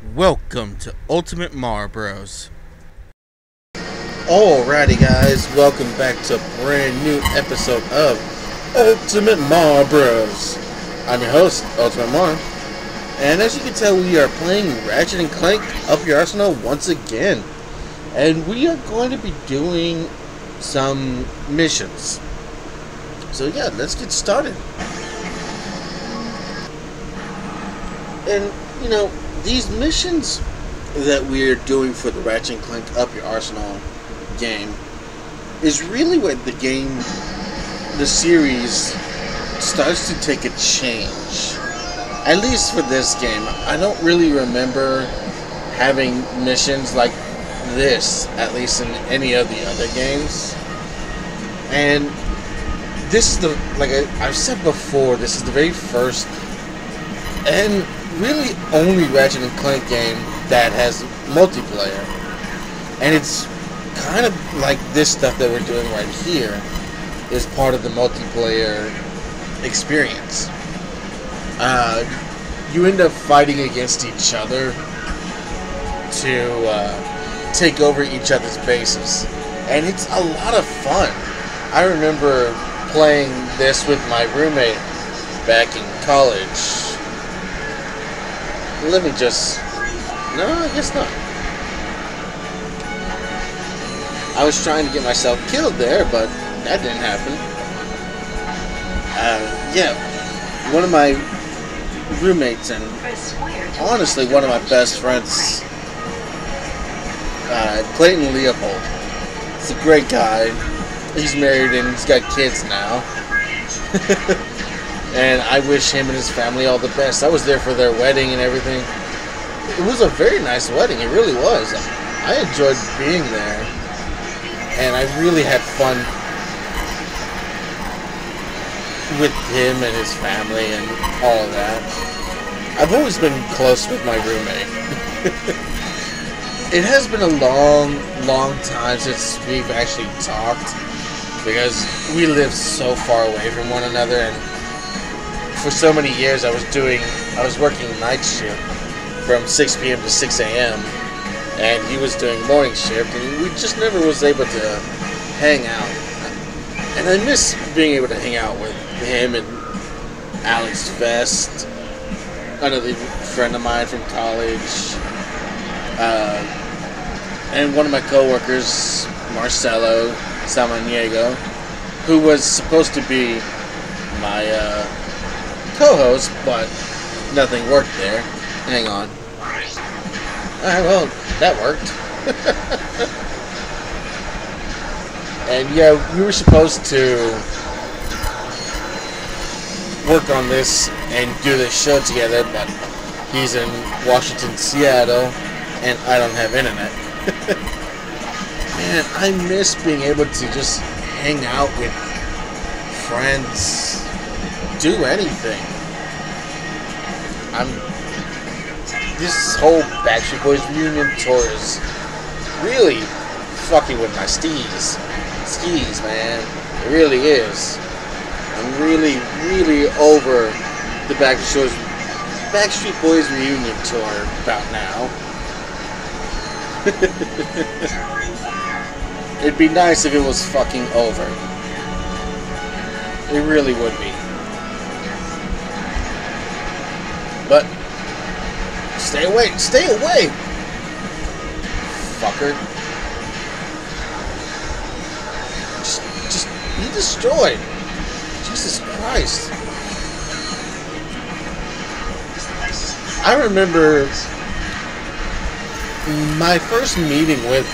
Welcome to Ultimate Mar Bros. Alrighty, guys, welcome back to a brand new episode of Ultimate Mar Bros. I'm your host, Ultimate Mar, and as you can tell, we are playing Ratchet and Clank Up Your Arsenal once again, and we are going to be doing some missions. So yeah, let's get started. And you know, these missions that we're doing for the Ratchet and Clank Up Your Arsenal game is really where the game, the series, starts to take a change. At least for this game, I don't really remember having missions like this, at least in any of the other games. And this is the, like I, I've said before, this is the very first and really only Ratchet and Clank game that has multiplayer. And it's kind of like this stuff that we're doing right here is part of the multiplayer experience. Uh, you end up fighting against each other to uh, take over each other's bases. And it's a lot of fun. I remember playing this with my roommate back in college let me just... No, I guess not. I was trying to get myself killed there, but that didn't happen. Uh, yeah, one of my roommates and honestly one of my best friends, uh, Clayton Leopold. He's a great guy. He's married and he's got kids now. and I wish him and his family all the best. I was there for their wedding and everything. It was a very nice wedding. It really was. I enjoyed being there, and I really had fun with him and his family and all of that. I've always been close with my roommate. it has been a long, long time since we've actually talked because we live so far away from one another and for so many years I was doing, I was working night shift from 6 p.m. to 6 a.m. and he was doing morning shift and we just never was able to hang out. And I miss being able to hang out with him and Alex Vest, another friend of mine from college, uh, and one of my coworkers, Marcelo Samaniego, who was supposed to be my uh, co-host, but nothing worked there. Hang on. Alright, well, that worked. and yeah, we were supposed to work on this and do this show together, but he's in Washington, Seattle, and I don't have internet. Man, I miss being able to just hang out with friends do anything. I'm. This whole Backstreet Boys reunion tour is really fucking with my steez. Skis, man. It really is. I'm really, really over the Backstreet Boys, Backstreet Boys reunion tour about now. It'd be nice if it was fucking over. It really would be. But stay away, stay away, fucker. Just, just be destroyed. Jesus Christ. I remember my first meeting with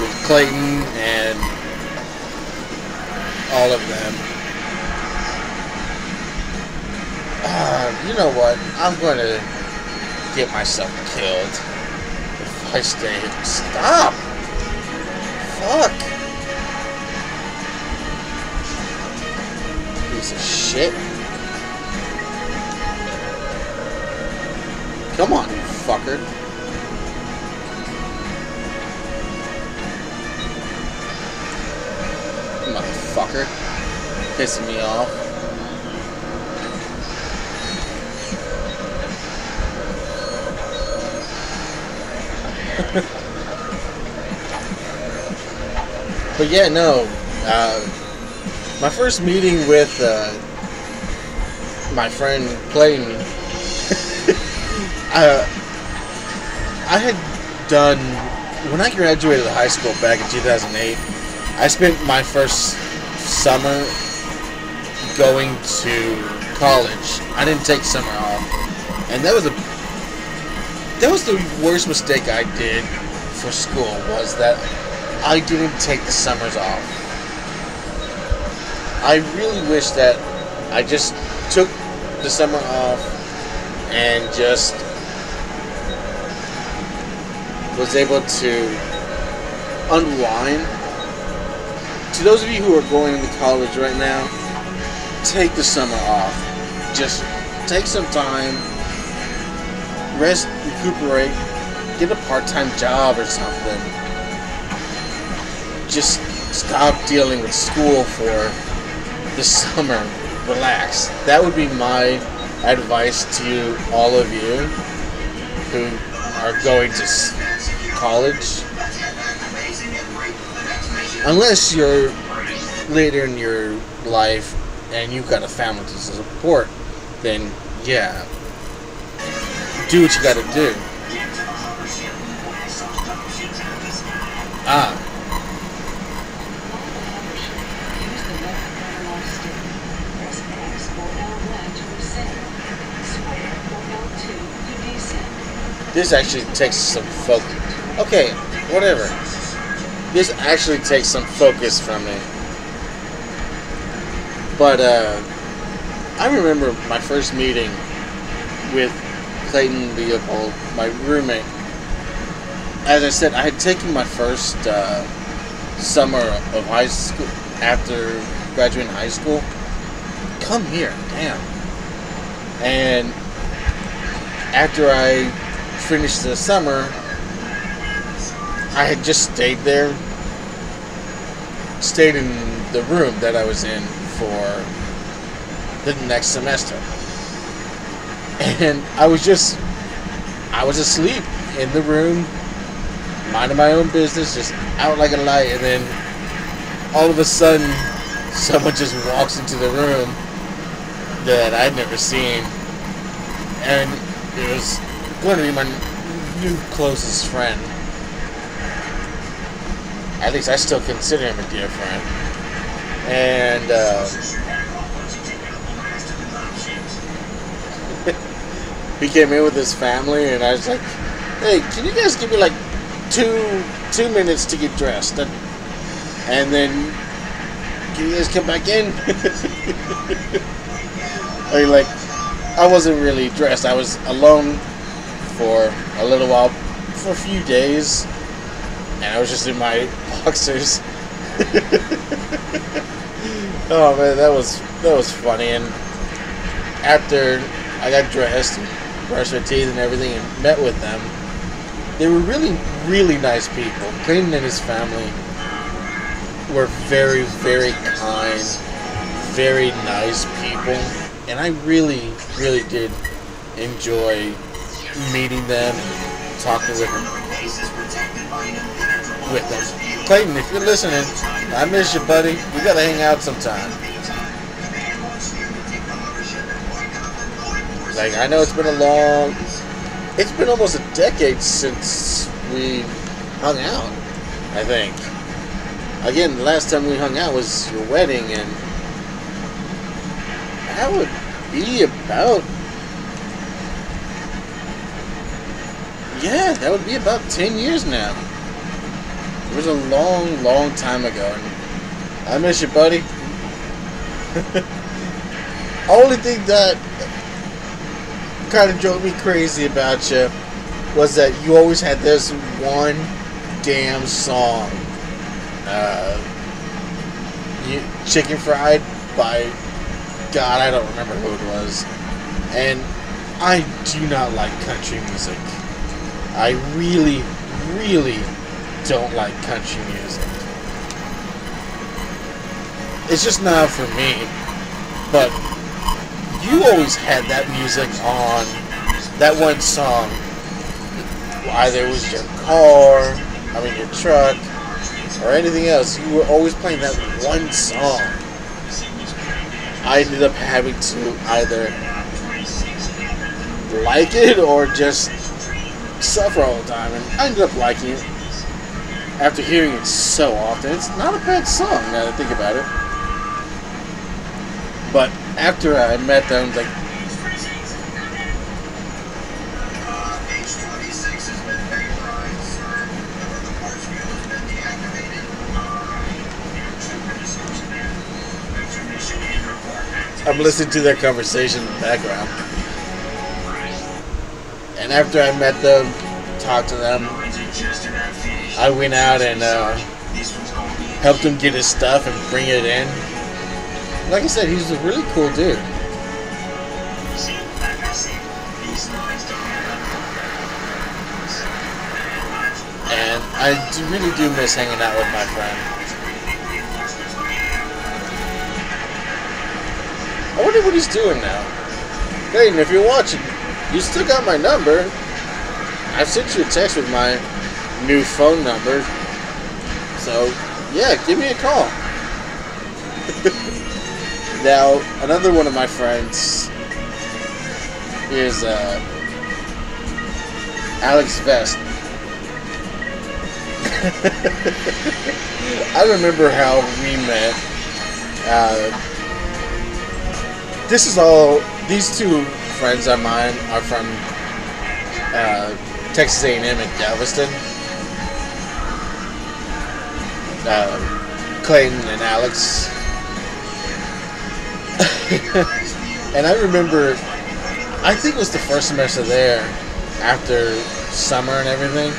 with Clayton and all of them. Uh, you know what? I'm going to get myself killed if I stay. Here. Stop! Fuck! Piece of shit. Come on, you fucker. Motherfucker. Pissing me off. But yeah, no. Uh, my first meeting with uh, my friend Clayton, uh, I had done when I graduated high school back in 2008. I spent my first summer going to college. I didn't take summer off, and that was a that was the worst mistake I did for school. Was that I didn't take the summers off. I really wish that I just took the summer off and just was able to unwind. To those of you who are going into college right now, take the summer off. Just take some time, rest, recuperate, get a part-time job or something. Just stop dealing with school for the summer. Relax. That would be my advice to all of you who are going to college. Unless you're later in your life and you've got a family to support, then yeah, do what you gotta do. Ah. This actually takes some focus. Okay, whatever. This actually takes some focus from me. But uh, I remember my first meeting with Clayton Leopold, my roommate. As I said, I had taken my first uh, summer of high school after graduating high school. Come here, damn. And after I finished the summer, I had just stayed there, stayed in the room that I was in for the next semester. And I was just, I was asleep in the room, minding my own business, just out like a light, and then all of a sudden, someone just walks into the room that I'd never seen. And it was going to be my new closest friend. At least I still consider him a dear friend. And uh, he came in with his family, and I was like, "Hey, can you guys give me like two two minutes to get dressed, and, and then can you guys come back in?" I mean, like, I wasn't really dressed. I was alone for a little while, for a few days, and I was just in my boxers. oh man, that was that was funny. And after I got dressed, brushed my teeth and everything, and met with them, they were really really nice people. Clayton and his family were very very kind, very nice people, and I really really did enjoy meeting them, and talking with them, with them. Clayton, if you're listening, I miss you, buddy. We gotta hang out sometime. Like I know it's been a long, it's been almost a decade since we hung out. I think. Again, the last time we hung out was your wedding, and that would be about Yeah, that would be about 10 years now. It was a long, long time ago. And I miss you, buddy. Only thing that kind of drove me crazy about you was that you always had this one damn song. Uh, Chicken Fried by God, I don't remember who it was. And I do not like country music. I really, really don't like country music. It's just not for me. But you always had that music on, that one song. either it was your car, I mean your truck, or anything else, you were always playing that one song. I ended up having to either like it or just suffer all the time, and I ended up liking it after hearing it so often. It's not a bad song now that I think about it. But after I met them, like I'm listening to their conversation in the background. And after I met them, talked to them, I went out and uh, helped him get his stuff and bring it in. Like I said, he's a really cool dude. And I really do miss hanging out with my friend. I wonder what he's doing now. Clayton, if you're watching, you still got my number. I sent you a text with my new phone number. So, yeah, give me a call. Now, another one of my friends is uh, Alex Vest. I remember how we met. Uh, this is all. These two friends of mine are from uh, Texas A&M at Galveston. Uh, Clayton and Alex. and I remember, I think it was the first semester there, after summer and everything.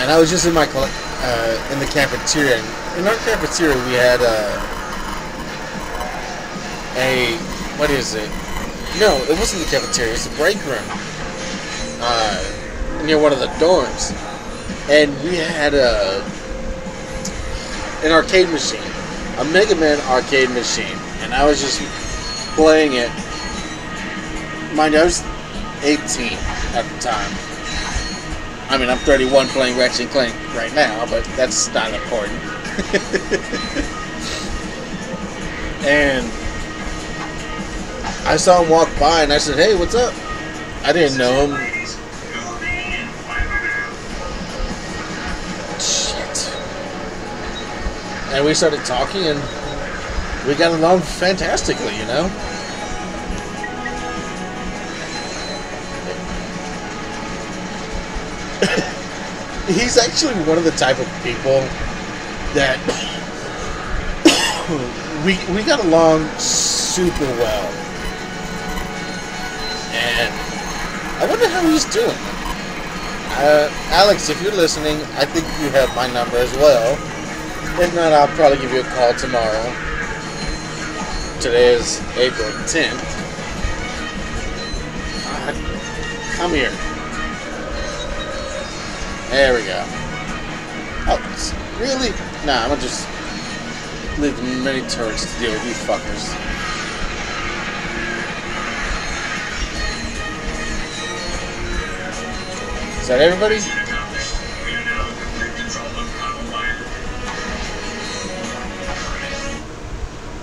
And I was just in my uh, in the cafeteria. In our cafeteria, we had uh, a what is it? No, it wasn't the cafeteria. It's the break room uh, near one of the dorms, and we had a an arcade machine, a Mega Man arcade machine, and I was just playing it. Mind you, I was 18 at the time. I mean, I'm 31 playing Ratchet and Clank right now, but that's not important. and I saw him walk by, and I said, "Hey, what's up?" I didn't know him. And we started talking, and we got along fantastically, you know. He's actually one of the type of people that we we got along super well. And I wonder how he's doing. Uh, Alex, if you're listening, I think you have my number as well. If not, I'll probably give you a call tomorrow. Today is April 10th. Uh, come here. There we go. Oh, really? Nah, I'm gonna just leave many turrets to deal with you fuckers. Is that everybody?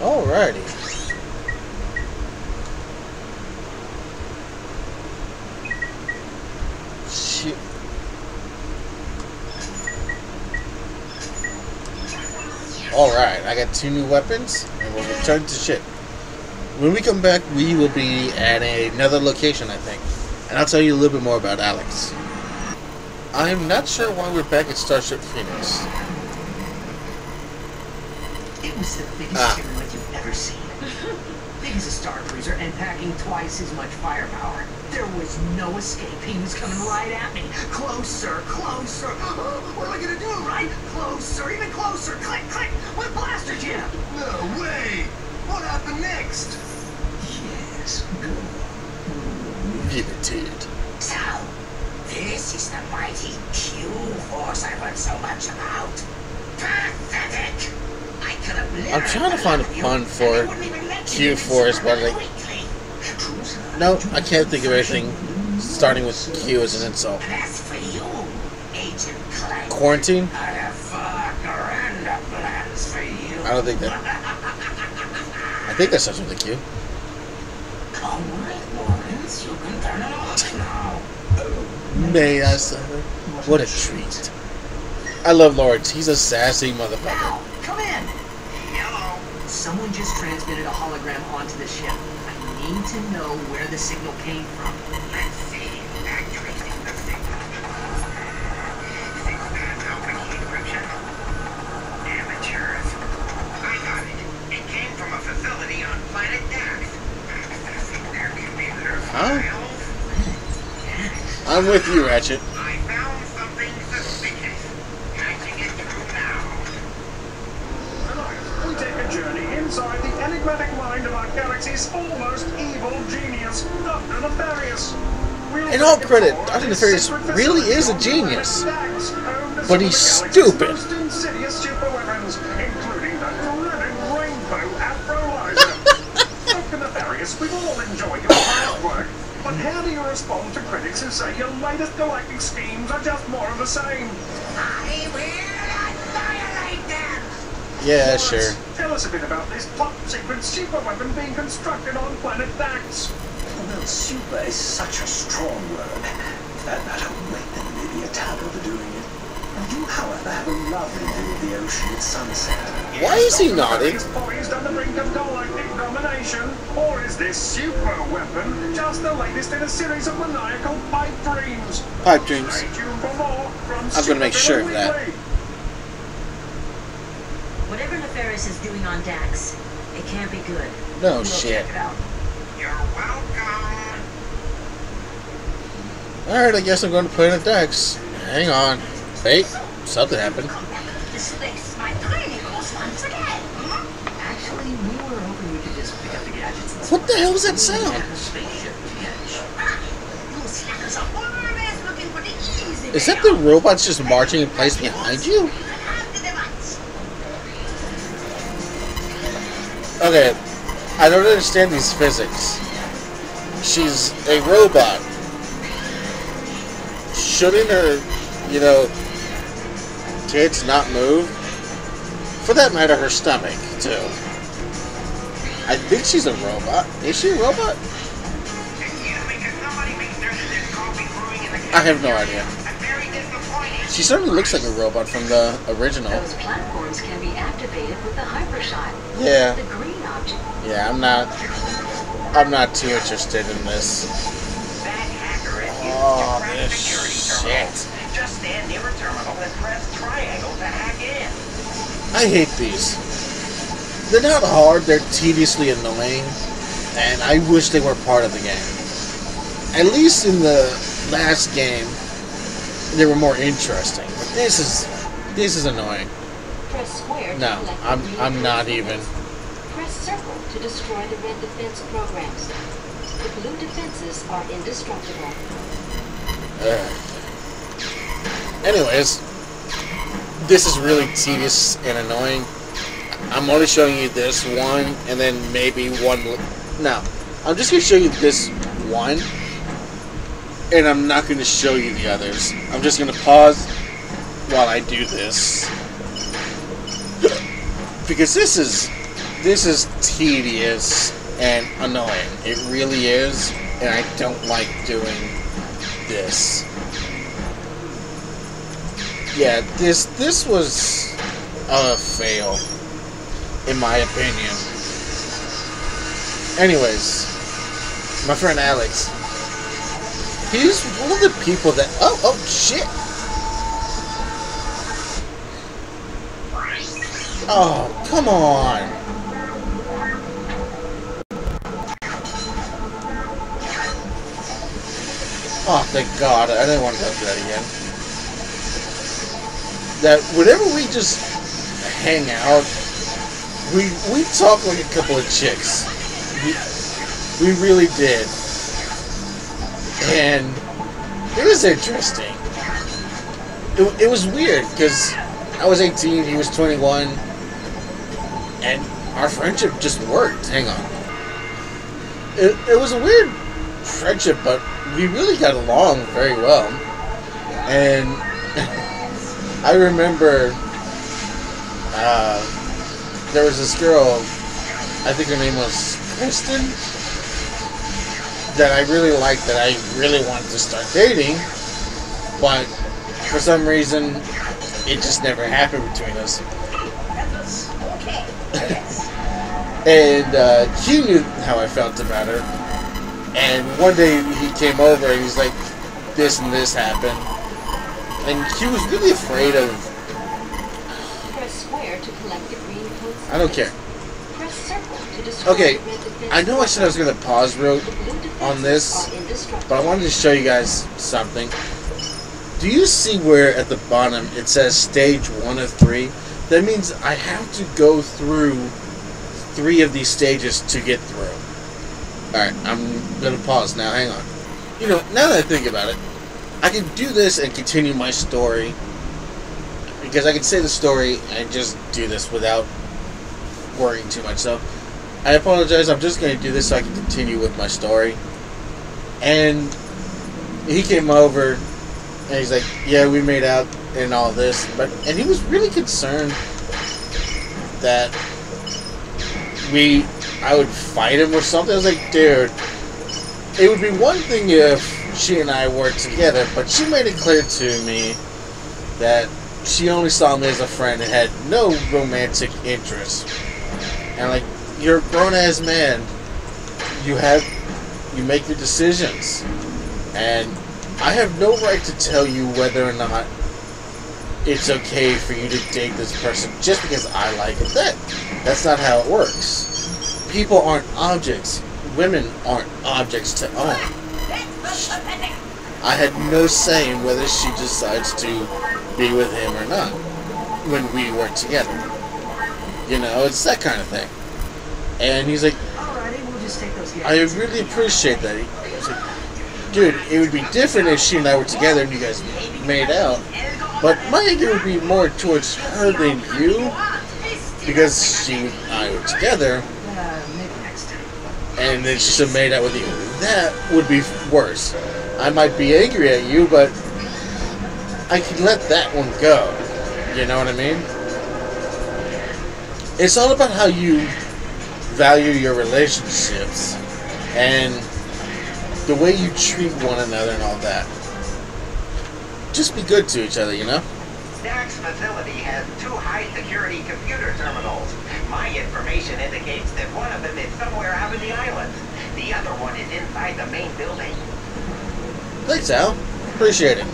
Alrighty. Shit. Alright, I got two new weapons, and we'll return to ship. When we come back, we will be at another location, I think. And I'll tell you a little bit more about Alex. I'm not sure why we're back at Starship Phoenix. It was the biggest Ah. Pyramid you've ever seen. Big as a star cruiser and packing twice as much firepower. There was no escape. He was coming right at me. Closer, closer. Oh, what am I gonna do, right? Closer, even closer. Click, click. What blaster jam? No way! What happened next? Yes, good. Give it to it. So, this is the mighty Q-Force I heard so much about. Pathetic! I'm trying to find a pun for Q-Force, but like- No, I can't think of anything starting with Q as an insult. Quarantine? I don't think that. I think that starts with a Q. May I say? What a treat. I love Lawrence. He's a sassy motherfucker. Come in. Hello. Someone just transmitted a hologram onto the ship. I need to know where the signal came from. Let's see. Activating the signal. Signal path opening encryption. Amateurs. I got it. It came from a facility on planet Dax. Accessing their computer Huh? files. I'm with you, Ratchet. I found something suspicious. Patching it through now. Tonight, we take a journey inside the enigmatic mind of our galaxy's almost evil genius, Dr. Nefarious. We'll In all take a credit, Dr. Nefarious really is a genius. But he's stupid. we've all enjoyed your work, but how do you respond to critics who say your latest galactic schemes are just more of the same? I will annihilate them! Yeah, sure. Tell us a bit about this top secret super weapon being constructed on planet Dax. Well, super is such a strong word. For that matter, weapon may be a tad overdoing it. I do, however, have a lovely view of the ocean at sunset. Why is he nodding? Is poised on the brink of galactic domination, or is this super weapon just the latest in a series of maniacal pipe dreams? Pipe dreams. Stay tuned for more from I'm gonna make sure of that. Whatever Nefarious is doing on Dax, it can't be good. No We'll shit. Check it out. You're welcome. Alright, I guess I'm going to Planet Dax. Hang on. Wait, something happened. To space, my tiny ghost once again. Actually, we were hoping we could just pick up the gadgets and What the hell was that sound? the spaceship to catch. Ah, you slackers are always looking for the easy Is that the robots just marching in place behind you? out. Have the device. Okay, I don't understand these physics. She's a robot. Shouldn't her, you know, tits not move? For that matter, her stomach, too. I think she's a robot. Is she a robot? Excuse me, can somebody make sure that there's coffee brewing in the I have no idea. I'm very disappointed. She certainly looks like a robot from the original. Those platforms can be activated with the hypershot. Yeah, The green object. Yeah, I'm not. I'm not too interested in this. That hacker is using Oh, this shit. Just stand near a terminal and press triangle to hack in. I hate these. They're not hard, they're tediously annoying, and I wish they were part of the game. At least in the last game, they were more interesting. But this is this is annoying. Press square to No, I'm I'm not even. Press circle to destroy the red defense programs. The blue defenses are indestructible. Anyways, this is really tedious and annoying. I'm only showing you this one, and then maybe one. No, I'm just gonna show you this one, and I'm not gonna show you the others. I'm just gonna pause while I do this because this is this is tedious and annoying. It really is, and I don't like doing this. Yeah, this this was a fail, in my opinion. Anyways, my friend Alex, he's one of the people that oh oh shit. Oh come on. Oh, thank God. I didn't want to go through that again. That whenever we just hang out, we we talk like a couple of chicks. We, we really did. And it was interesting. It, it was weird because I was 18, he was 21, and our friendship just worked. Hang on. It, it was a weird friendship, but we really got along very well. And I remember uh, there was this girl, I think her name was Kristen, that I really liked, that I really wanted to start dating, but for some reason, it just never happened between us. and uh, she knew how I felt about her. And one day he came over and he's like, this and this happened. And she was really afraid of. Press square to collect the green. I don't care. Press circle to destroy Okay, the red defense I know I said I was going to pause real The blue defenses on this, but I wanted to show you guys something. Do you see where at the bottom it says stage one of three? That means I have to go through three of these stages to get through. Alright, I'm gonna pause now, hang on. You know, now that I think about it, I can do this and continue my story. Because I can say the story and just do this without worrying too much. So, I apologize, I'm just gonna do this so I can continue with my story. And he came over and he's like, "Yeah, we made out and all this," but and he was really concerned that we, I would fight him or something. I was like, "Dude, it would be one thing if she and I were together, but she made it clear to me that she only saw me as a friend and had no romantic interest." And like, you're a grown ass man. You have, you make your decisions, and I have no right to tell you whether or not it's okay for you to date this person just because I like it. That that's not how it works. People aren't objects. Women aren't objects to own. I had no say in whether she decides to be with him or not when we work together. You know, it's that kind of thing. And he's like, Alrighty, we'll just take those I really appreciate that. Like, dude, it would be different if she and I were together and you guys made out. But my anger would be more towards her than you because she and I were together Uh, maybe next time. And then still made out with you. That would be worse. I might be angry at you, but I can let that one go. You know what I mean? It's all about how you value your relationships and the way you treat one another and all that. Just be good to each other, you know? Dax facility has two high-security computer terminals. My information indicates that one of them is somewhere out in the island. The other one is inside the main building. Thanks, Al. Appreciate it.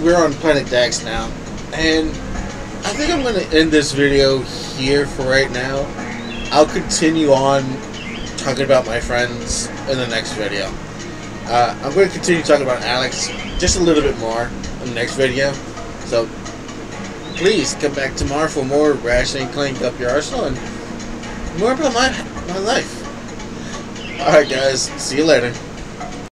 We're on Planet Dax now, and I think I'm going to end this video here for right now. I'll continue on talking about my friends in the next video. Uh, I'm going to continue talking about Alex just a little bit more in the next video. So please come back tomorrow for more and Clank Up Your Arsenal and more about my my life. Alright guys, see you later.